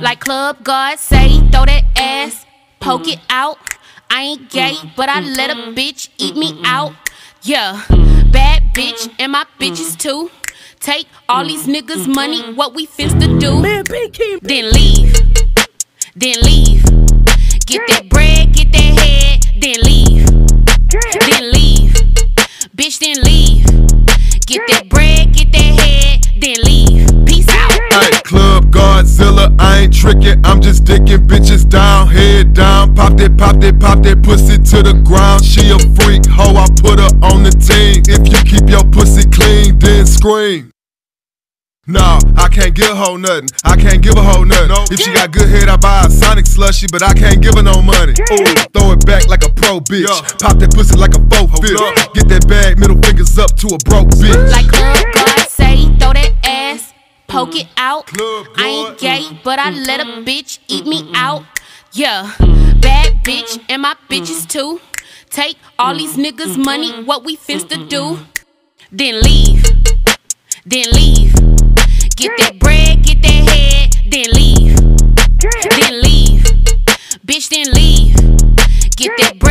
Like Club God say, throw that ass, poke it out. I ain't gay, but I let a bitch eat me out. Yeah, bad bitch, and my bitches too. Take all these niggas' money, what we finna do. Then leave, then leave. Get that bread, get that head, then leave. Then leave, bitch, then leave. Get that bread, tricking, I'm just dicking bitches down, head down. Pop that, pop that, pop that pussy to the ground. She a freak, hoe, I put her on the team. If you keep your pussy clean, then scream. Nah, I can't give a hoe nothing. I can't give a hoe nothing. If she got good head, I buy a Sonic slushy, but I can't give her no money. Ooh, throw it back like a pro bitch. Pop that pussy like a faux fifth. Get that bag, middle fingers up to a broke bitch. Like poke it out. I ain't gay, mm-hmm. but I let a bitch eat me mm-hmm. out. Yeah, mm-hmm. bad bitch, and my bitches too. Take all these niggas' money, what we finna do. Then leave, then leave. Get that bread, get that head, then leave. Then leave, bitch, then leave. Get that bread,